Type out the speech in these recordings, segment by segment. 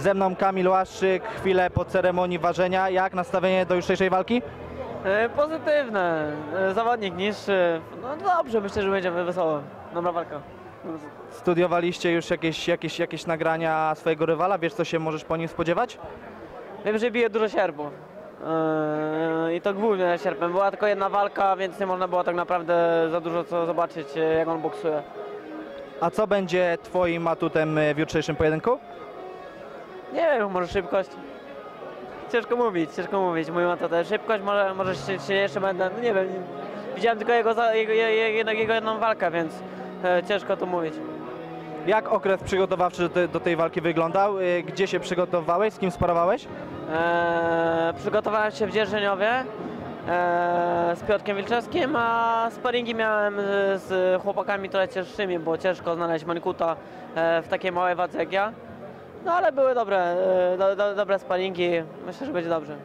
Ze mną Kamil Łaszczyk, chwilę po ceremonii ważenia. Jak nastawienie do jutrzejszej walki? E, Pozytywne. E, Zawodnik niższy. No dobrze, myślę, że będzie wesoło. Dobra walka. Studiowaliście już jakieś, jakieś, jakieś nagrania swojego rywala? Wiesz, co się możesz po nim spodziewać? Wiem, że bije dużo sierpów. E, I to głównie sierpem. Była tylko jedna walka, więc nie można było tak naprawdę za dużo co zobaczyć, jak on boksuje. A co będzie twoim atutem w jutrzejszym pojedynku? Nie wiem, może szybkość. Ciężko mówić, ciężko mówić. Mówię to też szybkość, może, może się, się jeszcze będę, no nie wiem. Widziałem tylko jego, za- jego, jego, jego jedną walkę, więc e, ciężko to mówić. Jak okres przygotowawczy do, te, do tej walki wyglądał? E, Gdzie się przygotowałeś? Z kim sparowałeś? Eee, przygotowałem się w Dzierżyniowie eee, z Piotrkiem Wilczewskim, a sparingi miałem z, z chłopakami trochę cięższymi, bo ciężko znaleźć mankuta e, w takiej małej wadze jak ja. No ale były dobre, e, do, do, dobre sparingi, myślę, że będzie dobrze.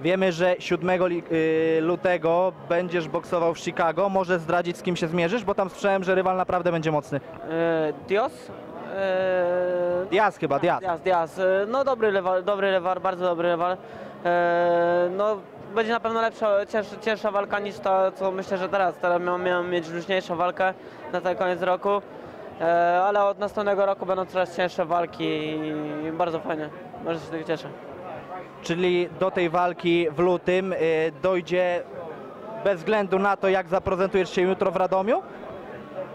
Wiemy, że 7 li- y, lutego będziesz boksował w Chicago. Możesz zdradzić, z kim się zmierzysz? Bo tam słyszałem, że rywal naprawdę będzie mocny. E, Dios? E, Diaz chyba, Diaz. Diaz, Diaz. E, No dobry rywal, dobry rywal, bardzo dobry rywal. E, no będzie na pewno lepsza, cięższa, cięższa walka niż ta, co myślę, że teraz. Teraz miałem mieć luźniejszą walkę na ten koniec roku. E, ale od następnego roku będą coraz cięższe walki i bardzo fajnie. Bardzo się tego cieszę. Czyli do tej walki w lutym y, dojdzie bez względu na to, jak zaprezentujesz się jutro w Radomiu?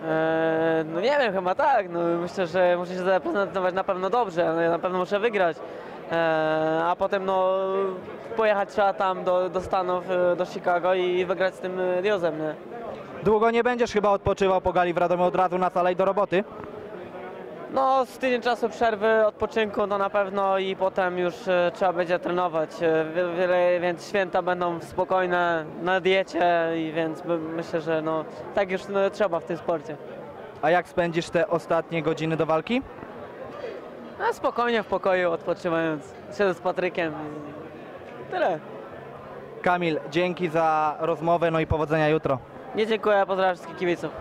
E, no nie wiem, chyba tak. No, myślę, że muszę się zaprezentować na pewno dobrze, ale na pewno muszę wygrać. E, a potem no, pojechać trzeba tam do, do Stanów, e, do Chicago i wygrać z tym e, Diozem. Nie? Długo nie będziesz chyba odpoczywał po gali w Radomiu od razu na salę i do roboty. No, z tydzień czasu przerwy, odpoczynku no na pewno i potem już e, trzeba będzie trenować. E, wie- wiele, więc święta będą spokojne, na diecie i więc by- myślę, że no, tak już no, trzeba w tym sporcie. A jak spędzisz te ostatnie godziny do walki? A spokojnie w pokoju, odpoczywając, siedzę z Patrykiem i tyle. Kamil, dzięki za rozmowę, no i powodzenia jutro. Nie dziękuję, pozdrawiam wszystkich kibiców.